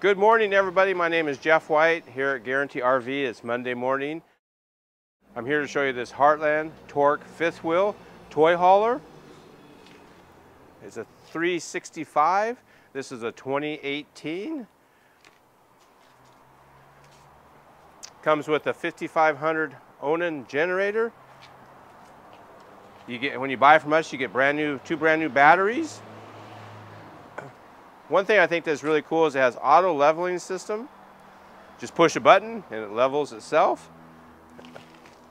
Good morning, everybody. My name is Jeff White here at Guaranty RV. It's Monday morning. I'm here to show you this Heartland Torque fifth wheel toy hauler. It's a 365. This is a 2018. Comes with a 5500 Onan generator. You get when you buy from us, you get brand new two brand new batteries. One thing I think that's really cool is it has auto leveling system. Just push a button and it levels itself.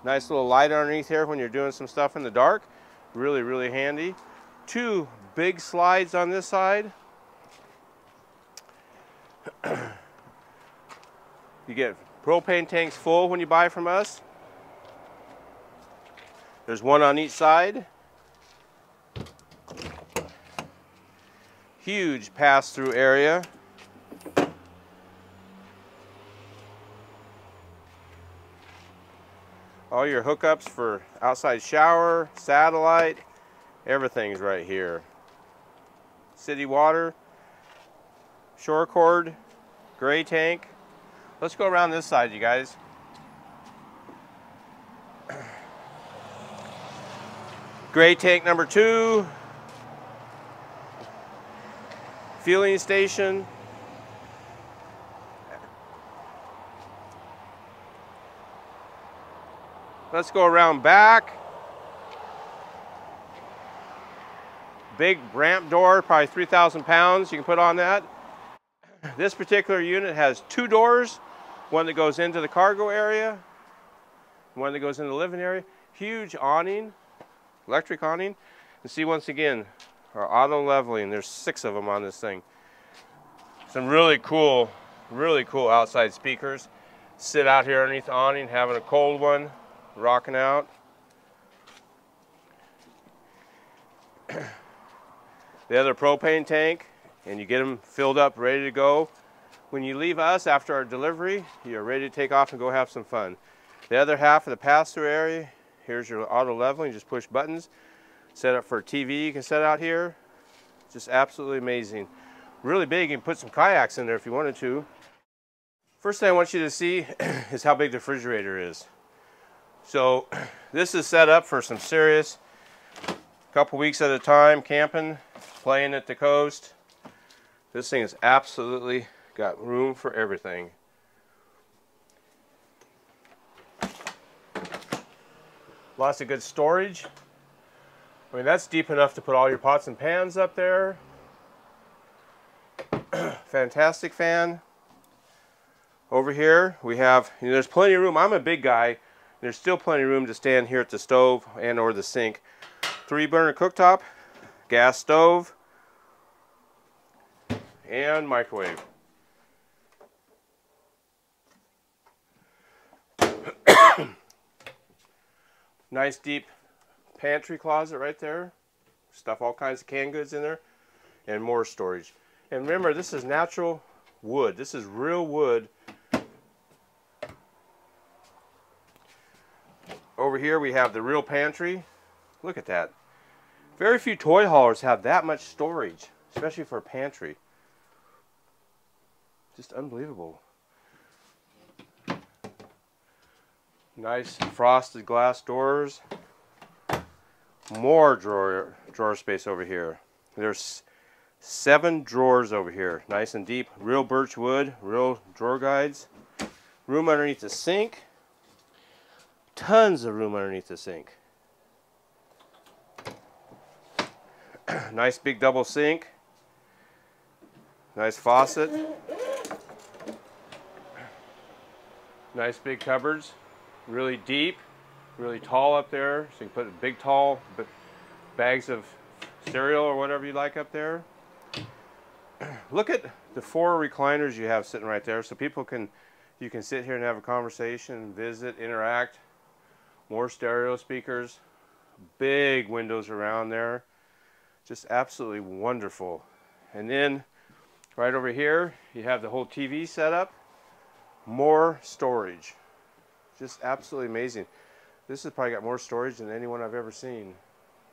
Nice little light underneath here when you're doing some stuff in the dark. Really, really handy. Two big slides on this side. you get propane tanks full when you buy from us. There's one on each side. Huge pass-through area. All your hookups for outside shower, satellite, everything's right here. City water, shore cord, gray tank. Let's go around this side, you guys. Gray tank number two, fueling station. Let's go around back. Big ramp door, probably 3,000 pounds you can put on that. This particular unit has two doors, one that goes into the cargo area, one that goes into the living area. Huge awning, electric awning. And see once again, are auto leveling. There's six of them on this thing. Some really cool, really cool outside speakers. Sit out here underneath the awning, having a cold one, rocking out. the other propane tank, and you get them filled up, ready to go. When you leave us after our delivery, you're ready to take off and go have some fun. The other half of the pass-through area, here's your auto leveling, just push buttons set up for a TV you can set out here. Just absolutely amazing. Really big, you can put some kayaks in there if you wanted to. First thing I want you to see is how big the refrigerator is. So this is set up for some serious, couple weeks at a time, camping, playing at the coast. This thing has absolutely got room for everything. Lots of good storage. I mean, that's deep enough to put all your pots and pans up there. Fantastic fan. Over here, we have, you know, there's plenty of room. I'm a big guy. There's still plenty of room to stand here at the stove and or the sink. Three burner cooktop, gas stove, and microwave. nice deep pantry closet right there. Stuff all kinds of canned goods in there and more storage. And remember, this is natural wood. This is real wood. Over here we have the real pantry. Look at that. Very few toy haulers have that much storage, especially for a pantry. Just unbelievable. Nice frosted glass doors more drawer drawer space over here. There's seven drawers over here, nice and deep. Real birch wood, real drawer guides. Room underneath the sink. Tons of room underneath the sink. nice big double sink. Nice faucet. Nice big cupboards. Really deep really tall up there, so you can put big tall bags of cereal or whatever you like up there. Look at the four recliners you have sitting right there, so people can you can sit here and have a conversation, visit, interact. More stereo speakers, big windows around there, just absolutely wonderful. And then right over here, you have the whole TV setup, more storage, just absolutely amazing. This has probably got more storage than anyone I've ever seen.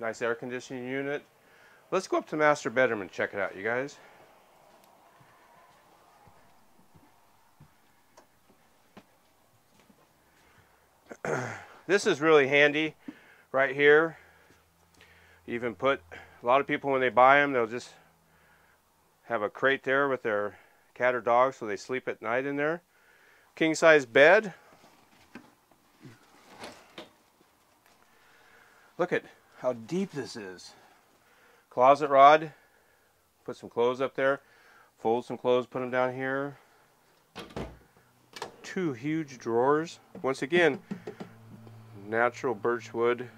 Nice air conditioning unit. Let's go up to master bedroom and check it out, you guys. this is really handy right here. You even put, a lot of people when they buy them, they'll just have a crate there with their cat or dog so they sleep at night in there. King size bed, Look at how deep this is. Closet rod. Put some clothes up there. Fold some clothes, put them down here. Two huge drawers. Once again, natural birch wood,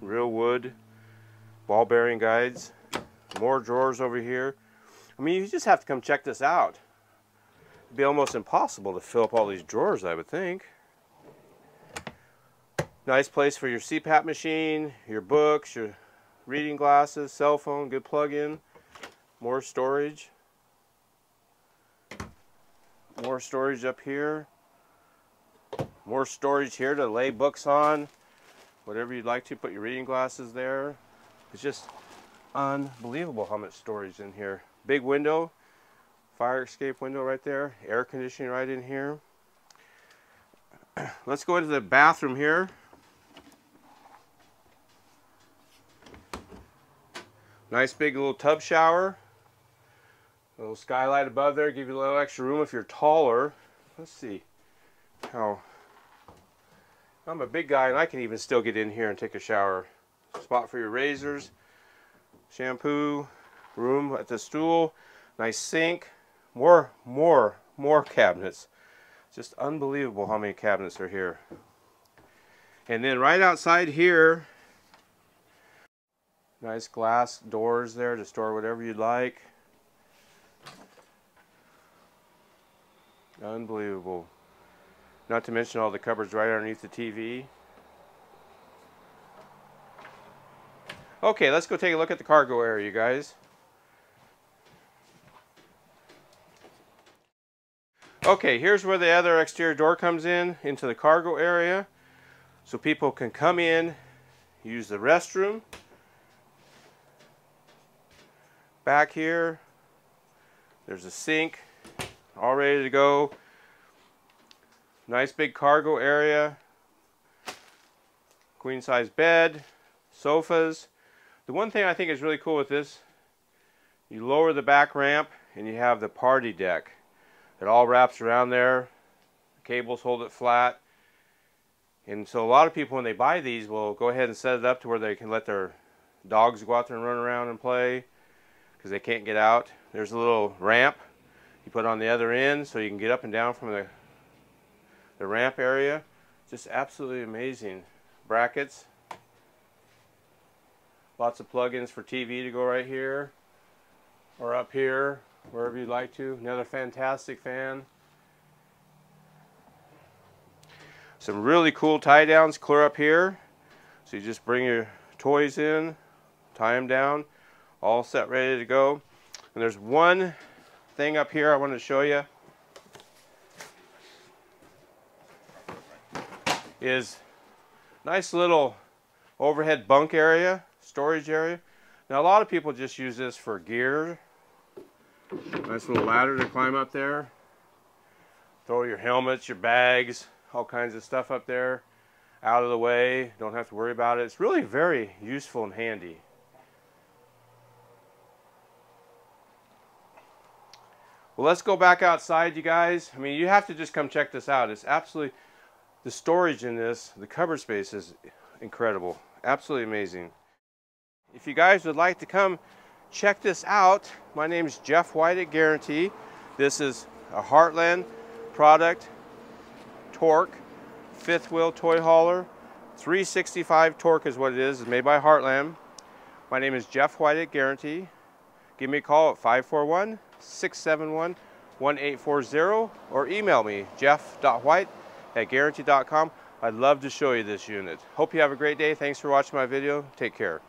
real wood, ball bearing guides. More drawers over here. I mean, you just have to come check this out. It'd be almost impossible to fill up all these drawers, I would think. Nice place for your CPAP machine, your books, your reading glasses, cell phone, good plug-in. More storage. More storage up here. More storage here to lay books on. Whatever you'd like to, put your reading glasses there. It's just unbelievable how much storage in here. Big window, fire escape window right there, air conditioning right in here. Let's go into the bathroom here. Nice big little tub shower. A little skylight above there, give you a little extra room if you're taller. Let's see how I'm a big guy and I can even still get in here and take a shower. Spot for your razors, shampoo, room at the stool, nice sink, more, more, more cabinets. Just unbelievable how many cabinets are here. And then right outside here, nice glass doors there to store whatever you'd like. Unbelievable. Not to mention all the cupboards right underneath the TV. Okay, let's go take a look at the cargo area, you guys. Okay, here's where the other exterior door comes in, into the cargo area. So people can come in, use the restroom. Back here, there's a sink, all ready to go. Nice big cargo area. Queen size bed, sofas. The one thing I think is really cool with this, you lower the back ramp and you have the party deck. It all wraps around there. The cables hold it flat. And so a lot of people when they buy these will go ahead and set it up to where they can let their dogs go out there and run around and play because they can't get out. There's a little ramp you put on the other end so you can get up and down from the the ramp area, just absolutely amazing. Brackets, lots of plugins for TV to go right here or up here, wherever you'd like to. Another fantastic fan. Some really cool tie downs clear up here. So you just bring your toys in, tie them down, all set ready to go. And there's one thing up here I want to show you. is nice little overhead bunk area, storage area. Now a lot of people just use this for gear. Nice little ladder to climb up there. Throw your helmets, your bags, all kinds of stuff up there out of the way. Don't have to worry about it. It's really very useful and handy. Well, let's go back outside, you guys. I mean, you have to just come check this out. It's absolutely the storage in this, the cupboard space is incredible. Absolutely amazing. If you guys would like to come check this out, my name is Jeff White at Guaranty. This is a Heartland product, torque, fifth wheel toy hauler. 365 torque is what it is. It's made by Heartland. My name is Jeff White at Guaranty. Give me a call at 541 671 1840 or email me jeff.white at Guaranty.com. I'd love to show you this unit. Hope you have a great day. Thanks for watching my video. Take care.